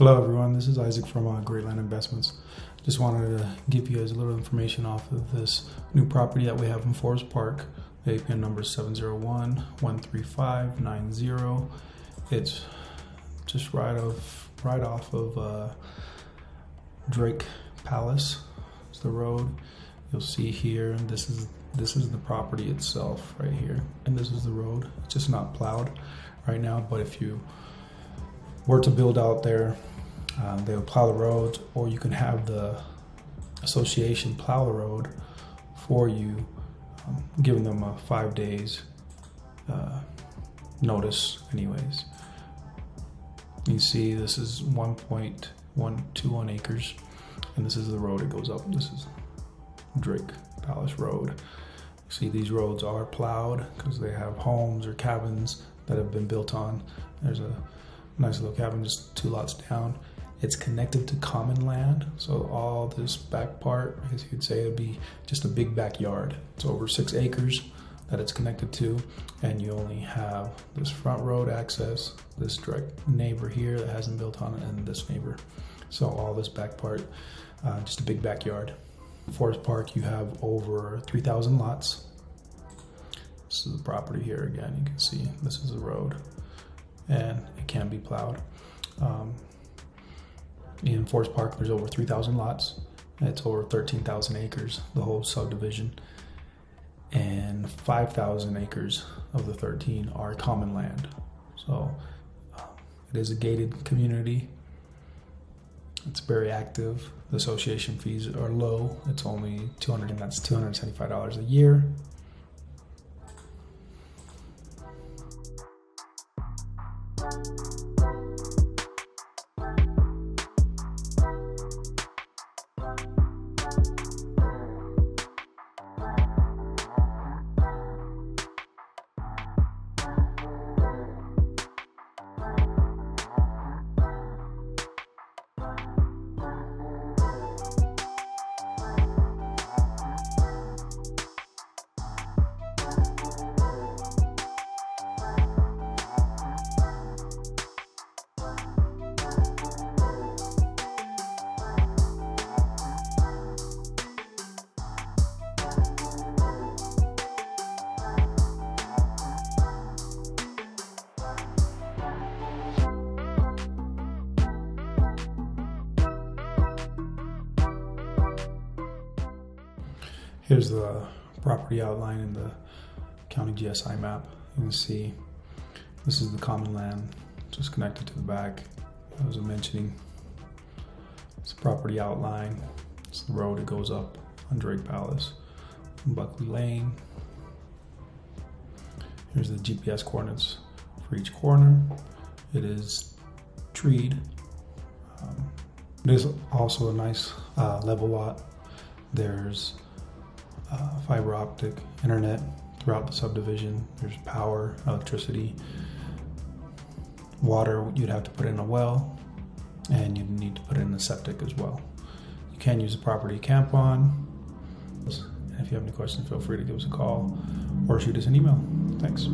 Hello, everyone. This is Isaac from uh, Great Land Investments. Just wanted to give you guys a little information off of this new property that we have in Forbes Park. The APN number is 701-13590. It's just right off right off of uh, Drake Palace. It's the road. You'll see here. And this is this is the property itself right here, and this is the road. It's just not plowed right now, but if you were to build out there, uh, they would plow the roads, or you can have the association plow the road for you, um, giving them a five days uh, notice, anyways. You see, this is 1.121 acres, and this is the road it goes up. This is Drake Palace Road. You See, these roads are plowed because they have homes or cabins that have been built on. There's a nice little cabin just two lots down. It's connected to common land, so all this back part, I guess you'd say, it'd be just a big backyard. It's over six acres that it's connected to, and you only have this front road access, this direct neighbor here that hasn't built on it, and this neighbor. So all this back part, uh, just a big backyard. Forbes Park, you have over 3,000 lots. This is the property here again. You can see this is the road and it can be plowed. Um, in Forbes Park, there's over 3,000 lots. It's over 13,000 acres, the whole subdivision. And 5,000 acres of the 13 are common land. So um, it is a gated community. It's very active. The association fees are low. It's only 200, and that's $275 a year. Here's the property outline in the county GSI map. You can see this is the common land just connected to the back. I was mentioning it's the property outline. It's the road that goes up on Drake Palace, Buckley Lane. Here's the GPS coordinates for each corner. It is treed. Um, is also a nice uh, level lot. There's uh, fiber optic internet throughout the subdivision. There's power, electricity, water. You'd have to put in a well, and you'd need to put in a septic as well. You can use the property camp on. If you have any questions, feel free to give us a call or shoot us an email. Thanks.